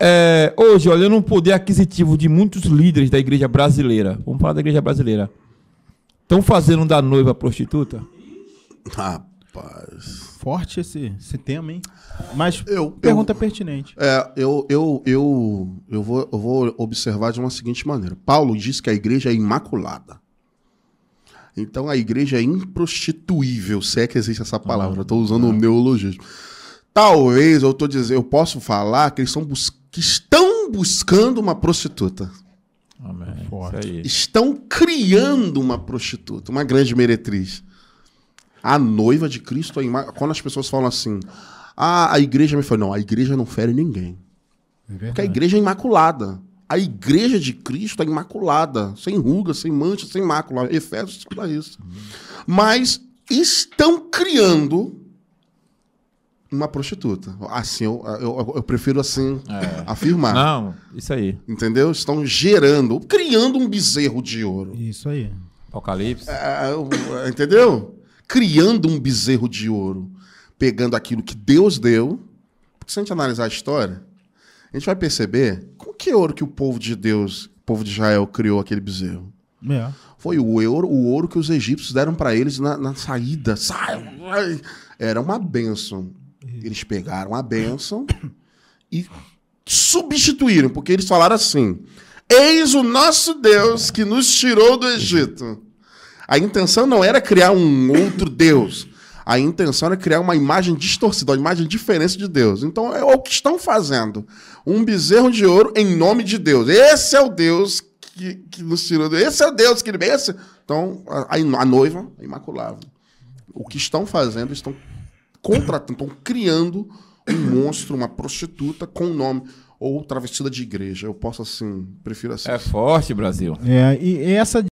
É, hoje, olhando o poder aquisitivo de muitos líderes da igreja brasileira, vamos falar da igreja brasileira, estão fazendo da noiva prostituta? Rapaz. Forte esse, esse tema, hein? Mas Eu, pergunta eu, pertinente. é, eu, eu, eu, eu, vou, eu vou observar de uma seguinte maneira. Paulo diz que a igreja é imaculada. Então a igreja é improstituível, se é que existe essa palavra. Estou usando o neologismo. Talvez eu tô dizendo, eu posso falar que eles são bus- que estão buscando uma prostituta. Amém. Forte. Isso aí. Estão criando uma prostituta, uma grande meretriz. A noiva de Cristo é Quando as pessoas falam assim, ah, a igreja me falou, não, a igreja não fere ninguém. Porque a igreja é imaculada. A igreja de Cristo é imaculada, sem ruga, sem mancha, sem mácula. Efésios fala isso. Mas estão criando uma prostituta. Assim, eu, eu, eu prefiro assim afirmar. Não, isso aí. Entendeu? Estão gerando, criando um bezerro de ouro. Isso aí. Apocalipse. É, eu- entendeu? Criando um bezerro de ouro. Pegando aquilo que Deus deu. Porque se a gente analisar a história, a gente vai perceber com que ouro que o povo de Deus, o povo de Israel, criou aquele bezerro. É. Foi o ouro, o ouro que os egípcios deram para eles na, na saída. Era uma bênção. Eles pegaram a bênção e substituíram, porque eles falaram assim: Eis o nosso Deus que nos tirou do Egito. A intenção não era criar um outro Deus. A intenção era criar uma imagem distorcida, uma imagem diferente de Deus. Então é o que estão fazendo. Um bezerro de ouro em nome de Deus. Esse é o Deus que, que nos tirou. Esse é o Deus que ele. Esse... Então a, a noiva é imaculável. O que estão fazendo, estão contratando, estão criando um monstro, uma prostituta com nome ou travestida de igreja. Eu posso assim, prefiro assim. É forte, Brasil. É, e essa